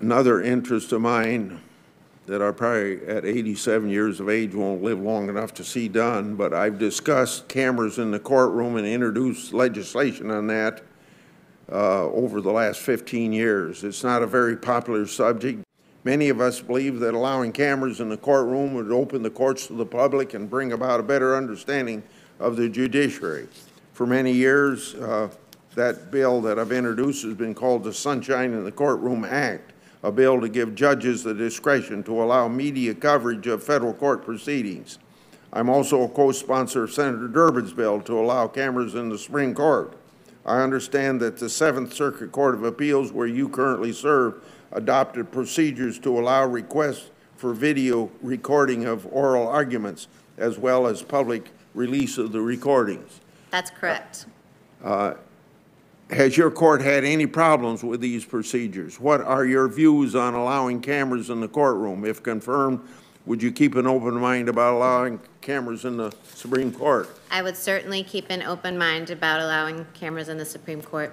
Another interest of mine that I probably at 87 years of age won't live long enough to see done, but I've discussed cameras in the courtroom and introduced legislation on that uh, over the last 15 years. It's not a very popular subject. Many of us believe that allowing cameras in the courtroom would open the courts to the public and bring about a better understanding of the judiciary. For many years, uh, that bill that I've introduced has been called the Sunshine in the Courtroom Act, a bill to give judges the discretion to allow media coverage of federal court proceedings. I'm also a co-sponsor of Senator Durbin's bill to allow cameras in the Supreme Court. I understand that the Seventh Circuit Court of Appeals, where you currently serve, adopted procedures to allow requests for video recording of oral arguments as well as public release of the recordings. That's correct. Uh, Has your court had any problems with these procedures? What are your views on allowing cameras in the courtroom? If confirmed, would you keep an open mind about allowing cameras in the Supreme Court? I would certainly keep an open mind about allowing cameras in the Supreme Court.